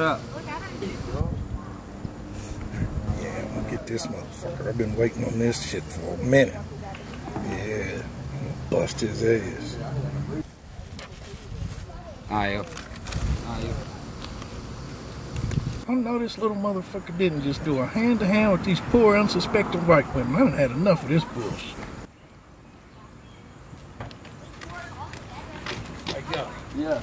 What up? Yeah, I'm gonna get this motherfucker. I've been waiting on this shit for a minute. Yeah, I'm gonna bust his ass. Ayo. Ayo. I know this little motherfucker didn't just do a hand to hand with these poor, unsuspecting white women. I done had enough of this bullshit. Yeah.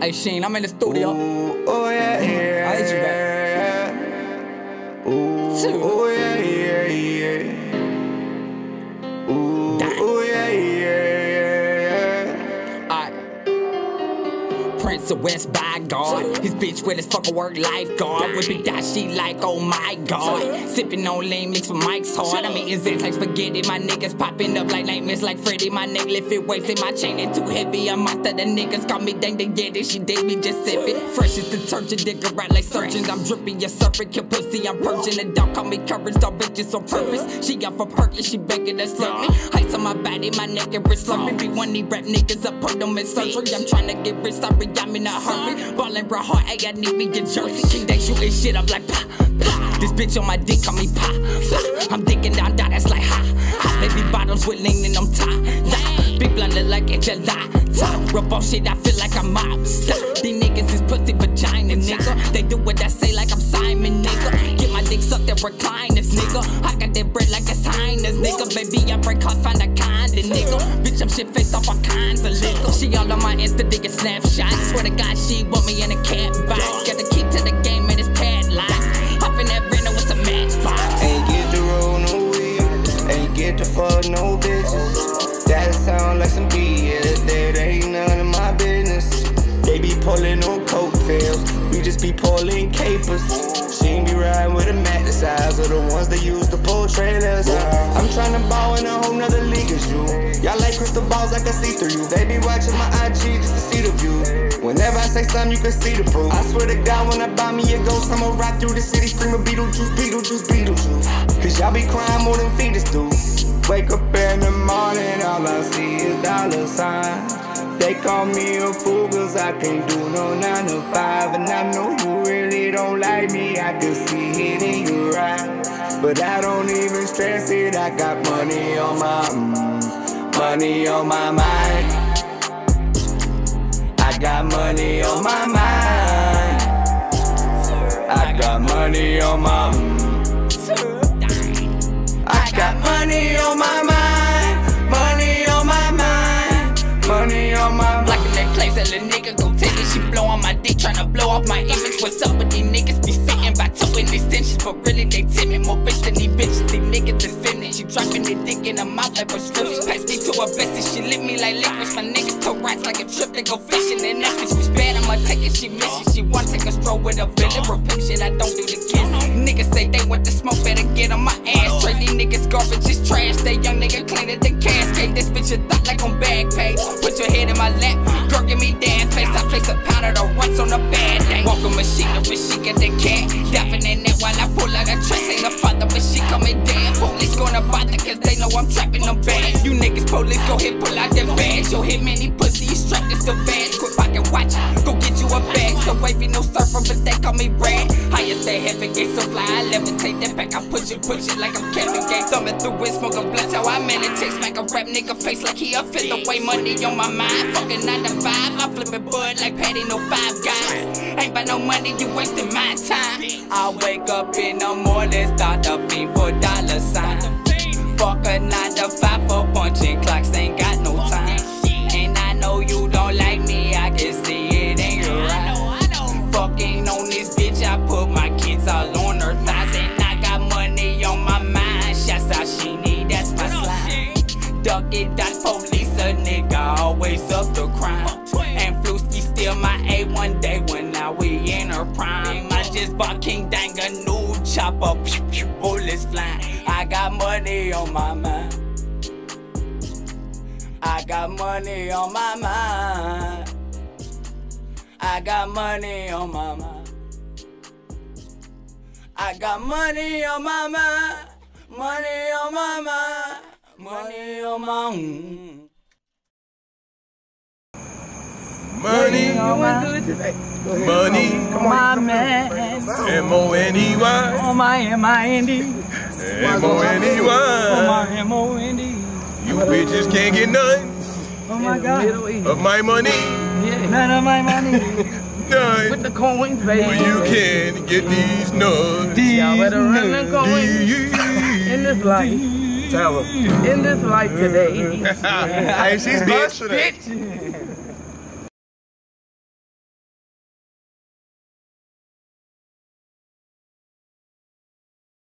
Hey Sheen, I'm in the studio. Ooh, oh yeah, yeah. I hit you back. Of West by God. His bitch with his fucking work lifeguard. Whipping that she like, oh my god. Sipping on lean mixed with Mike's hard. I'm eating Xans like spaghetti. My niggas popping up like nightmares like Freddy. My neck lifted weights in my chain it too heavy. I'm after the niggas call me dang dang get it. She dig me just sip it. Fresh as detergent, her out like surgeons. I'm dripping, you suffering, kill pussy. I'm purging. The dog call me courage, dog bitches on purpose. She got for perky, she begging to slurp me. Heights on my body, my neck and wrist slurping. Be one these rap niggas up, put them in surgery. I'm trying to get rich, sorry, I'm in a hurry. Ballin' real hard, hey, I need me a jersey. King they shooting shit up like pa, pa. This bitch on my dick, call me pa, pa. I'm digging down, down, that's like ha, ha. Baby bottles with lean in them top, yeah. Big blunder like a July, top. Rub off shit, I feel like I'm mobster. These niggas is pussy vagina, nigga. They do what I say like I'm Simon, nigga. Get my dick sucked at recliners, shit faced off all kinds of liquor. She all on my Insta digging snapshots. Swear to God, she want me in a cat box. Got the key to the game and it's padlocked. Hop in that Reno with some matchbox. Ain't get to roll no weed, ain't get to fuck no bitches. That sound like some BS, that ain't none of my business. They be pulling on coattails, we just be pulling capers. She be riding with a mat the size of the ones they use to pull trailers. I'm tryna ball in a whole nother league as you. Y'all like crystal balls, I can see through you. They be watching my IG just to see the view. Whenever I say something, you can see the proof. I swear to God, when I buy me a ghost, I'ma ride through the city screaming Beetlejuice, Beetlejuice, Beetlejuice. Cause y'all be crying more than fetus do. Wake up in the morning, all I see is dollar signs. They call me a fool cause I can't do no 9 to 5 And I know you really don't like me, I can see it in your eyes. But I don't even stress it, I got money on my, mm, money on my mind. I got money on my mind. I got money on my, mm, got money on my mind, money on my mind, money on my mind. Blocking that place, that little nigga go take it. She blow on my dick, tryna blow off my image. What's up with these niggas? Be sitting by towing extensions, but really they timid. More bitch in her mouth like prescription. Pass me to her bestie, she lit me like licorice. My niggas tow rats like a trip to go fishing. And if it's bad, I'ma take it. She miss it. She wanna take a stroll with a villain. Shit, I don't do the kiss. Niggas say they want the smoke, better get on my ass. Trade these niggas garbage, is trash. They young nigga cleaner than cascade. This bitch a thought like on Backpage. Put your head in my lap, girl, give me that face. I face a pound of the runs on a bad day. Walk a machine, the she get the cat. That know I'm trapping them bags. You niggas police, go hit, pull out them bags. Yo, hit many pussy, you strapped this the badge. Quit pocket watch, go get you a bag. So wavy, no surfer, but they call me Brad. Highest they heaven gate, so fly, I levitate that back. I push it, push it like I'm Kevin Gates. Thumbing through it, smoking blunts, how I meditate. Smack a rap nigga face like he a fifth away. Money on my mind, fucking 9 to 5. I'm flipping bud like Patty, no five guys. Ain't by no money, you wasting my time. I wake up in the morning, start the fiend for dollar sign. Fuck a 9 to 5 for punching clocks, ain't got no time. And I know you don't like me, I can see it in your eyes. Fucking on this bitch, I put my kids all on her thighs. And I got money on my mind. Shouts out, she need, that's my slide. Duck pocket dodge police, a nigga always up the crime. And Flusky still my A1 day when now we in her prime. I just bought King Dang a new chopper, pew, pew, bullets flying. I got money on my mind. I got money on my mind. I got money on my mind. I got money on my mind. Money on my mind. Money on my mind. Money, money, My man. M-O-N-E-Y, On my M-I-N-D. M-O-N-E-Y. M-O-N-D. You bitches can't get none Oh my God. of my money, None of my money. none. The coins, baby. Well, you can get these nuts. Y'all better run the coins in this life. Tell him. In this life today. Hey, she's bitch. Bitch.